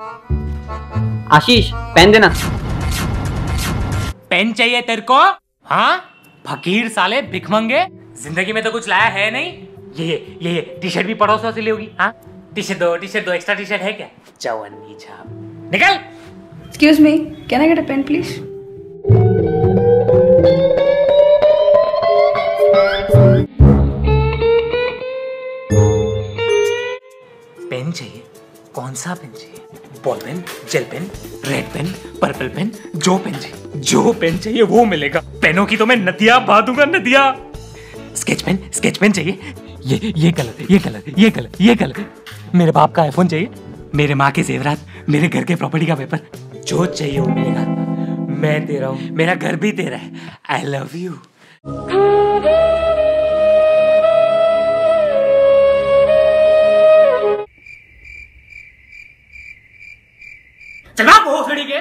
आशीष pen देना। Pen चाहिए तेरे को? हाँ? फकीर साले भिखमंगे। ज़िंदगी में तो कुछ लाया है नहीं। ये ये ये टी शर्ट भी पड़ोसों से ली होगी। हाँ? टी शर्ट दो टी शर्ट दो एक्स्ट्रा टी शर्ट है क्या? चौवन्नी छाप। निकल! Excuse me, can I get a pen, please? Pen चाहिए? कौन सा पेन चाहिए? Ball pen gel pen red pen purple pen जो पेन चाहिए। जो पेन चाहिए, वो मिलेगा। पेनों की तो मैं नदिया बहा दूँगा नदिया। स्केच पेन स्केच पेन चाहिए। ये ये कलर ये कलर ये कलर ये कलर मेरे बाप का आईफोन चाहिए, मेरे माँ के जेवरात, मेरे घर के प्रॉपर्टी का पेपर जो चाहिए वो मिलेगा। मैं तेरा हूँ, मेरा घर भी तेरा है। आई लव यू चला भोसड़ी के।